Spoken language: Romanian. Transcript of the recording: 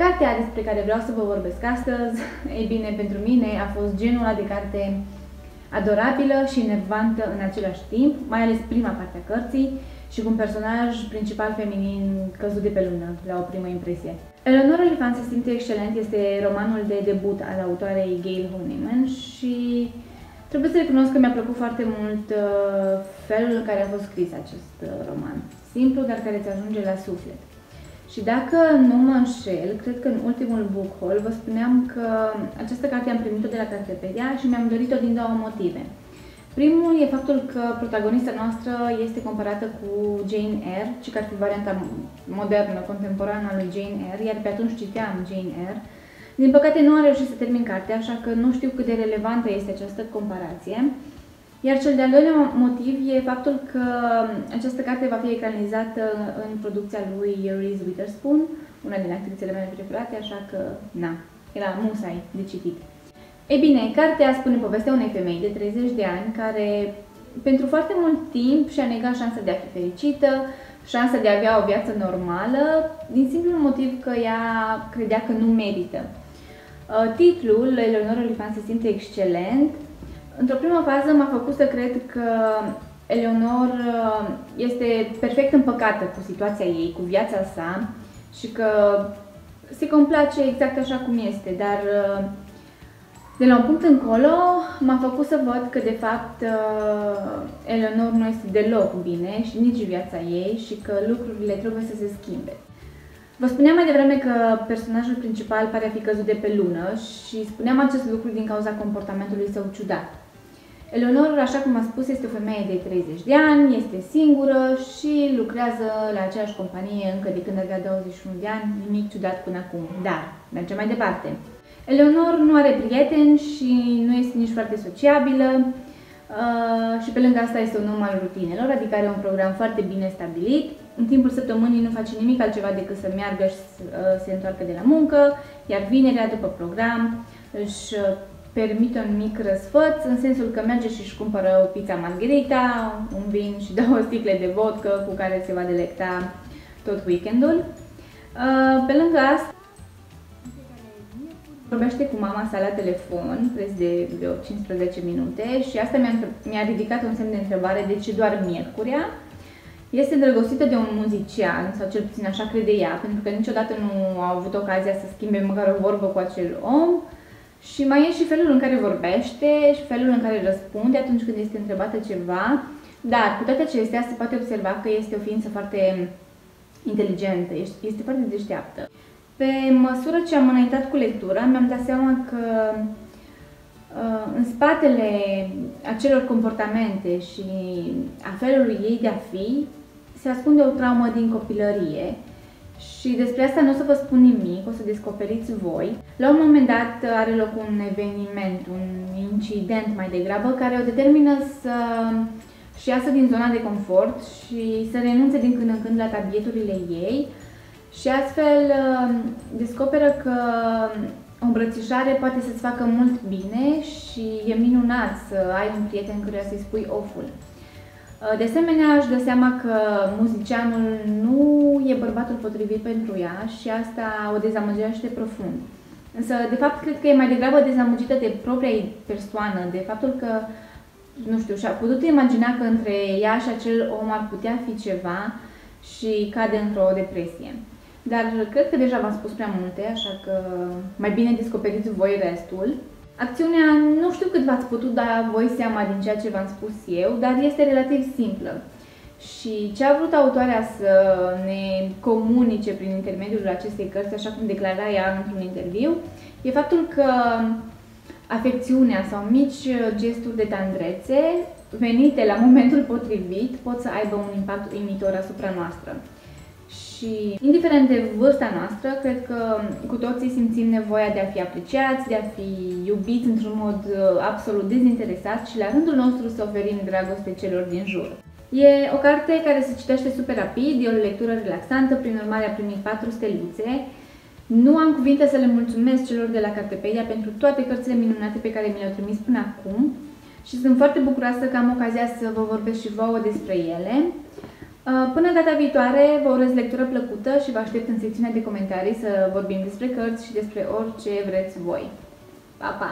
Cartea despre care vreau să vă vorbesc astăzi, ei bine, pentru mine a fost genul ăla de carte adorabilă și enervantă în același timp, mai ales prima parte a cărții și cu un personaj principal feminin căzut de pe lună, la o primă impresie. Eleanor Olifant se simte excelent este romanul de debut al autoarei Gail Honeyman și trebuie să recunosc că mi-a plăcut foarte mult uh, felul în care a fost scris acest uh, roman. Simplu, dar care ți ajunge la suflet. Și dacă nu mă înșel, cred că în ultimul book haul vă spuneam că această carte am primit-o de la Cartepedia și mi-am dorit-o din două motive. Primul e faptul că protagonista noastră este comparată cu Jane Eyre, ci că ar fi varianta modernă, contemporană a lui Jane Eyre, iar pe atunci citeam Jane Eyre. Din păcate nu am reușit să termin cartea, așa că nu știu cât de relevantă este această comparație. Iar cel de-al doilea motiv e faptul că această carte va fi ecranizată în producția lui Reese Witherspoon, una din actrițele mele preferate, așa că, na, era musai de citit. Ei bine, cartea spune povestea unei femei de 30 de ani care pentru foarte mult timp și-a negat șansa de a fi fericită, șansa de a avea o viață normală, din simplul motiv că ea credea că nu merită. Uh, titlul, Eleonora Olifant se simte excelent, într-o primă fază m-a făcut să cred că Eleonor uh, este perfect împăcată cu situația ei, cu viața sa și că se complace exact așa cum este, dar uh, de la un punct încolo m-a făcut să văd că de fapt uh, Eleonor nu este deloc bine și nici viața ei și că lucrurile trebuie să se schimbe. Vă spuneam mai devreme că personajul principal pare a fi căzut de pe lună și spuneam acest lucru din cauza comportamentului său ciudat. Eleonor, așa cum a spus, este o femeie de 30 de ani, este singură și lucrează la aceeași companie încă de când avea 21 de ani, nimic ciudat până acum. Dar, mergem mai departe. Eleonor nu are prieteni și nu este nici foarte sociabilă uh, și pe lângă asta este un om al rutinelor, adică are un program foarte bine stabilit. În timpul săptămânii nu face nimic altceva decât să meargă și să uh, se întoarcă de la muncă, iar vinerea după program își permite un mic răsfăț, în sensul că merge și își cumpără o pizza margherita, un vin și două sticle de vodka cu care se va delecta tot weekendul. Uh, pe lângă asta, vorbește cu mama sa la telefon, preț de vreo 15 minute și asta mi-a, mi ridicat un semn de întrebare de ce doar miercurea. Este îndrăgostită de un muzician, sau cel puțin așa crede ea, pentru că niciodată nu a avut ocazia să schimbe măcar o vorbă cu acel om. Și mai e și felul în care vorbește și felul în care răspunde atunci când este întrebată ceva. Dar, cu toate acestea, se poate observa că este o ființă foarte inteligentă, este foarte deșteaptă. Pe măsură ce am înaintat cu lectura, mi-am dat seama că uh, în spatele acelor comportamente și a felului ei de a fi, se ascunde o traumă din copilărie și despre asta nu o să vă spun nimic, o să descoperiți voi. La un moment dat are loc un eveniment, un incident mai degrabă, care o determină să și iasă din zona de confort și să renunțe din când în când la tabieturile ei și astfel descoperă că o îmbrățișare poate să-ți facă mult bine și e minunat să ai un prieten căruia să-i spui oful. Uh, de asemenea, își dă seama că muzicianul nu e bărbatul potrivit pentru ea și asta o dezamăgește profund. Însă, de fapt, cred că e mai degrabă dezamăgită de propria ei persoană, de faptul că, nu știu, și-a putut imagina că între ea și acel om ar putea fi ceva și cade într-o depresie. Dar cred că deja v-am spus prea multe, așa că mai bine descoperiți voi restul. Acțiunea nu știu cât v-ați putut da voi seama din ceea ce v-am spus eu, dar este relativ simplă. Și ce a vrut autoarea să ne comunice prin intermediul acestei cărți, așa cum declara ea într-un interviu, e faptul că afecțiunea sau mici gesturi de tandrețe venite la momentul potrivit pot să aibă un impact uimitor asupra noastră. Și, indiferent de vârsta noastră, cred că cu toții simțim nevoia de a fi apreciați, de a fi iubiți într-un mod uh, absolut dezinteresat și la rândul nostru să oferim dragoste celor din jur. E o carte care se citește super rapid, e o lectură relaxantă, prin urmare a primit 4 stelițe. Nu am cuvinte să le mulțumesc celor de la Cartepedia pentru toate cărțile minunate pe care mi le-au trimis până acum și sunt foarte bucuroasă că am ocazia să vă vorbesc și vouă despre ele. Uh, până data viitoare, vă urez lectură plăcută și vă aștept în secțiunea de comentarii să vorbim despre cărți și despre orice vreți voi. Pa, pa!